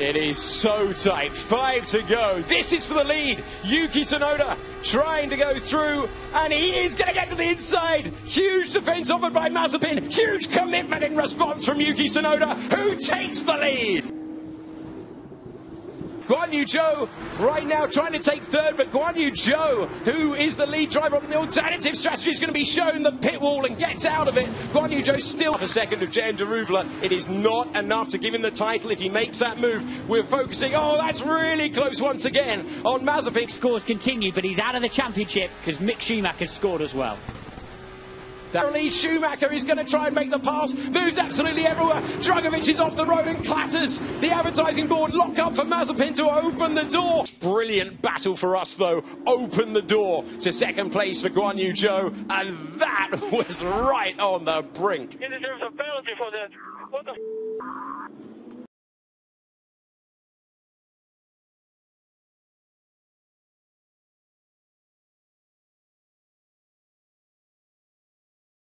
It is so tight. Five to go. This is for the lead. Yuki Tsunoda trying to go through, and he is going to get to the inside. Huge defense offered by Mazepin. Huge commitment in response from Yuki Tsunoda, who takes the lead. Guan Yu Zhou right now trying to take third, but Guan Yu Zhou, who is the lead driver on the alternative strategy, is going to be shown the pit wall and gets out of it. Guan Yu Zhou still a second of Jehan Daruvala. It is not enough to give him the title if he makes that move. We're focusing, oh, that's really close once again on Mazepin. Scores continue, but he's out of the championship because Mick Schumacher scored as well. Lee Schumacher is going to try and make the pass, moves absolutely everywhere. Drugovich is off the road and clatters. The advertising board lock up for Mazepin to open the door. Brilliant battle for us, though. Open the door to second place for Guan Yu Zhou, and that was right on the brink. He deserves a penalty for that. What the?